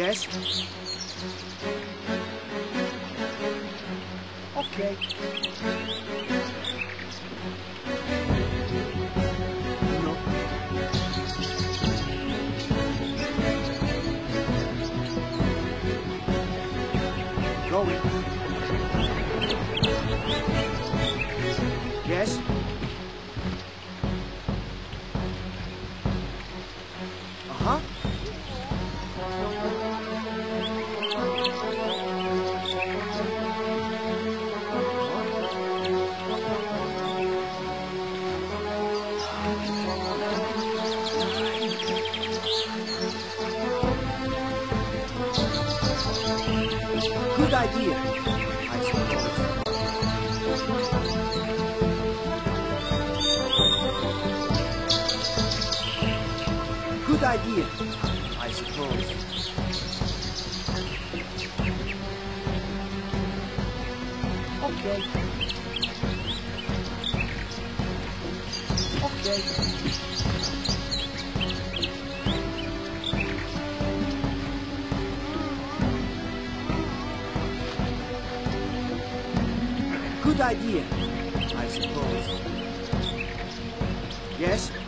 Yes? Okay. No. Going. Yes? Uh-huh. Good idea, Good idea, I suppose. Okay. Okay. Good idea, I suppose. Yes?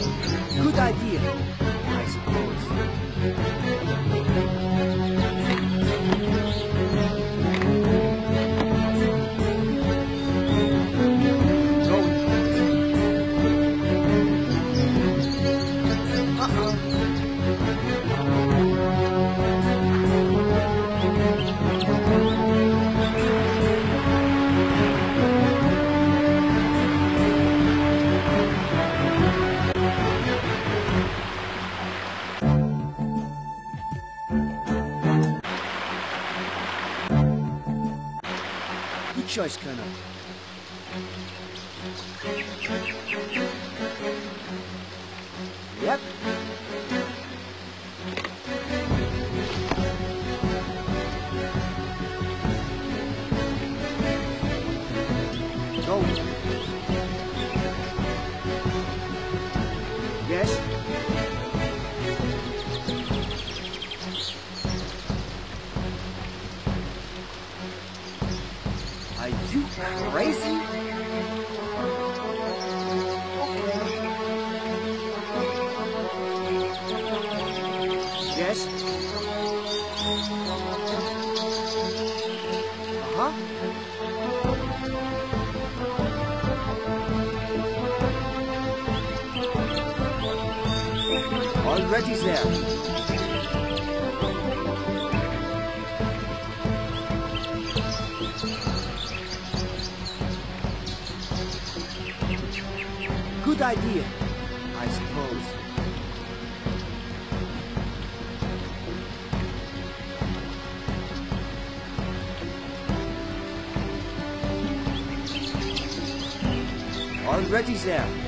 Good idea, I suppose. Choice, Colonel. Yep. Are you crazy? Yes? Uh-huh. Already there. Good idea, I suppose. Already there.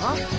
Huh?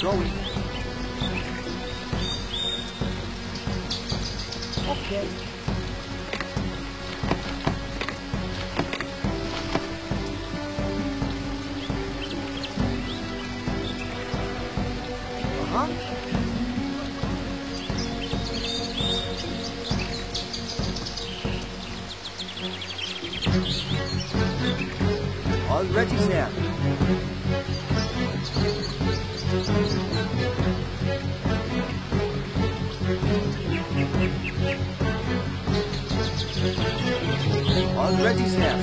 Going. Okay. Uh-huh. Already there. Already there.